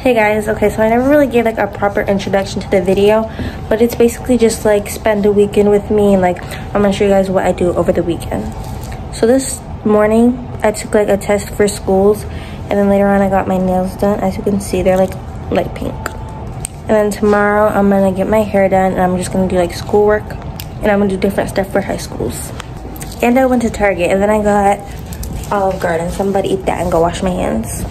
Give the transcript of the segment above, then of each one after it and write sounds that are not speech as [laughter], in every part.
Hey guys, okay, so I never really gave like a proper introduction to the video, but it's basically just like spend a weekend with me and like I'm gonna show you guys what I do over the weekend. So this morning I took like a test for schools and then later on I got my nails done. As you can see, they're like light pink. And then tomorrow I'm gonna get my hair done and I'm just gonna do like schoolwork and I'm gonna do different stuff for high schools. And I went to Target and then I got Olive Garden. So I'm about to eat that and go wash my hands.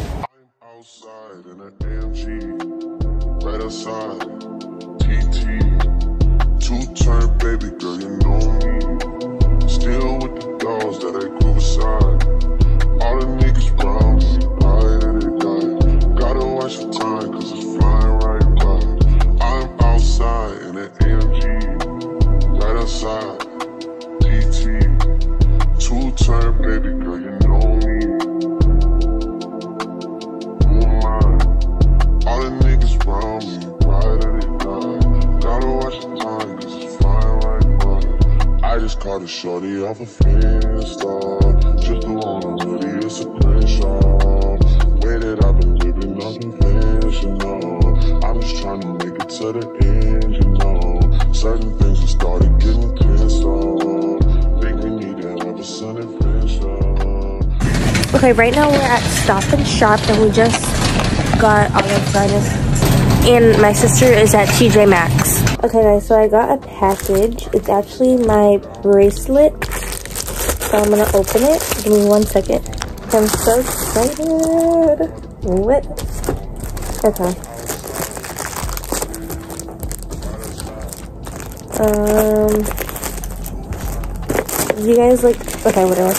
Outside. TT, two turn baby girl, you know me. Still with the dolls that I grew beside. All the Caught a shorty off a Just the one I'm really Way that I've been living I'm just trying to make it to the end, you know. Certain things have started getting pissed off. Think we need to have a sunny friendship Okay, right now we're at Stop and Shop and we just got Olive Garden and my sister is at TJ Maxx. Okay guys, so I got a package. It's actually my bracelet. So I'm gonna open it. Give me one second. I'm so excited. What? Okay. Um, you guys like, okay, whatever.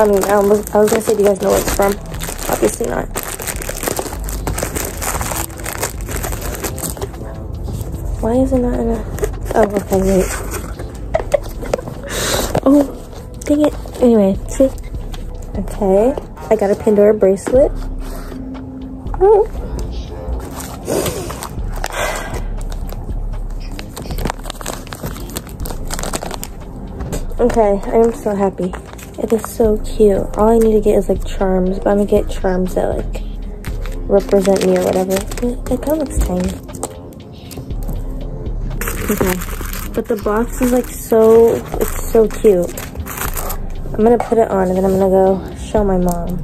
I mean, I was, I was gonna say, do you guys know where it's from? Obviously not. Why is it not in a... Oh, okay, wait. oh, dang it. Anyway, see? Okay, I got a Pandora bracelet. Oh. Okay, I am so happy. It is so cute. All I need to get is like charms, but I'm gonna get charms that like represent me or whatever. It, it kind of looks tiny. Okay. [laughs] But the box is like so, it's so cute. I'm gonna put it on and then I'm gonna go show my mom.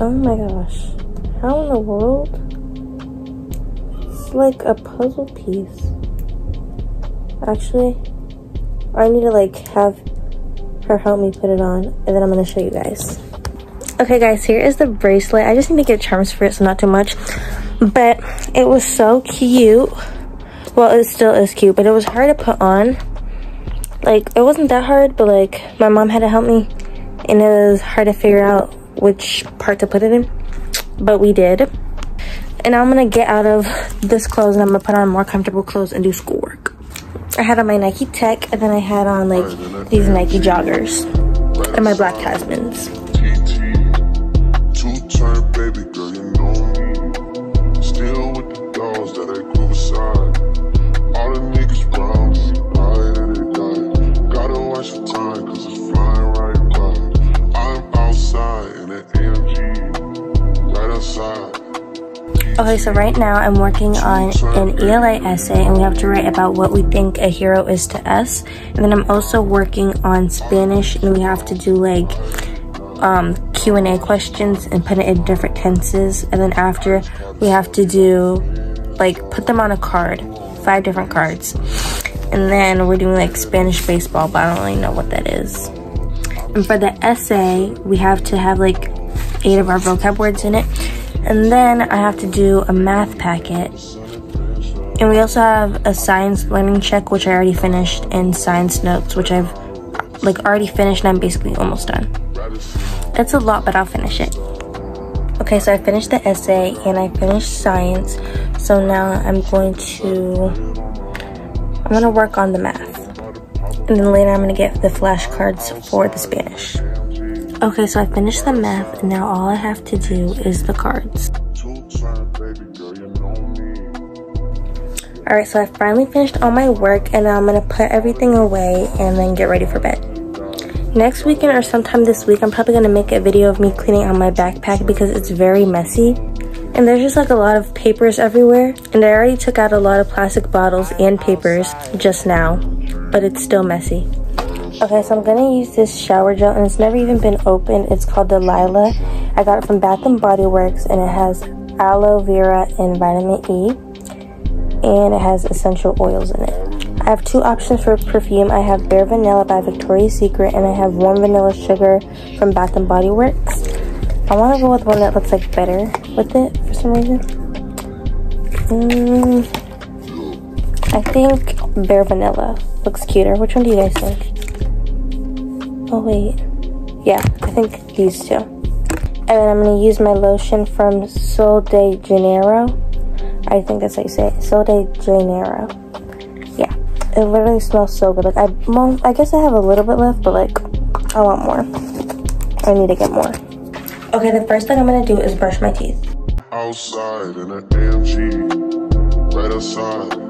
Oh my gosh. How in the world? It's like a puzzle piece. Actually, I need to like have her help me put it on and then I'm gonna show you guys. Okay guys, here is the bracelet. I just need to get charms for it, so not too much. But it was so cute. Well, it still is cute, but it was hard to put on. Like, it wasn't that hard, but like, my mom had to help me. And it was hard to figure out which part to put it in. But we did. And I'm gonna get out of this clothes and I'm gonna put on more comfortable clothes and do schoolwork. I had on my Nike Tech and then I had on like these Nike joggers and my black Tasmans. Okay, so right now I'm working on an ELA essay and we have to write about what we think a hero is to us. And then I'm also working on Spanish and we have to do like um, Q&A questions and put it in different tenses. And then after we have to do like put them on a card, five different cards. And then we're doing like Spanish baseball, but I don't really know what that is. And for the essay, we have to have like eight of our vocab words in it. And then I have to do a math packet. And we also have a science learning check, which I already finished, and science notes, which I've like already finished and I'm basically almost done. It's a lot, but I'll finish it. Okay, so I finished the essay and I finished science. So now I'm going to, I'm gonna work on the math. And then later I'm gonna get the flashcards for the Spanish. Okay, so I finished the math, and now all I have to do is the cards. Alright, so I finally finished all my work, and now I'm going to put everything away and then get ready for bed. Next weekend or sometime this week, I'm probably going to make a video of me cleaning out my backpack because it's very messy. And there's just like a lot of papers everywhere. And I already took out a lot of plastic bottles and papers just now, but it's still messy. Okay, so I'm gonna use this shower gel and it's never even been opened. It's called Delilah. I got it from Bath and Body Works and it has aloe vera and vitamin E and it has essential oils in it. I have two options for perfume. I have Bare Vanilla by Victoria's Secret and I have Warm Vanilla Sugar from Bath and Body Works. I want to go with one that looks like better with it for some reason. Mm, I think Bare Vanilla looks cuter. Which one do you guys think? Oh wait. Yeah, I think these two. And then I'm to use my lotion from Sol de Janeiro. I think that's how you say it. Sol de Janeiro. Yeah, it literally smells so good. Like, I, well, I guess I have a little bit left, but like, I want more. I need to get more. Okay, the first thing I'm gonna do is brush my teeth. Outside in an AMG, right outside,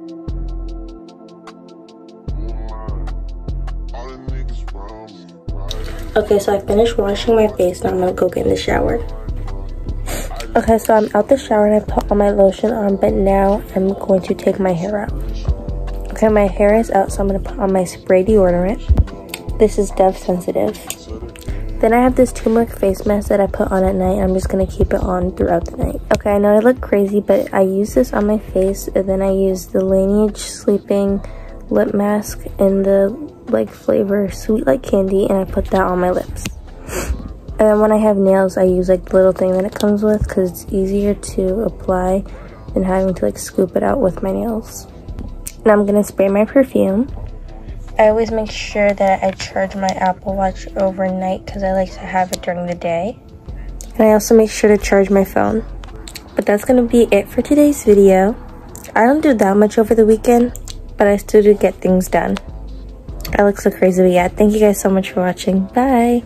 Okay, so I finished washing my face. Now I'm gonna go get in the shower. Okay, so I'm out the shower and I put all my lotion on, but now I'm going to take my hair out. Okay, my hair is out, so I'm gonna put on my spray deodorant. This is Dove Sensitive. Then I have this turmeric face mask that I put on at night. I'm just gonna keep it on throughout the night. Okay, I know I look crazy, but I use this on my face, and then I use the Laneige Sleeping Lip Mask in the like flavor sweet like candy and I put that on my lips. And then when I have nails, I use like the little thing that it comes with because it's easier to apply than having to like scoop it out with my nails. Now I'm gonna spray my perfume. I always make sure that I charge my Apple Watch overnight because I like to have it during the day. And I also make sure to charge my phone. But that's gonna be it for today's video. I don't do that much over the weekend, but I still do get things done. I look so crazy, yeah, thank you guys so much for watching. Bye!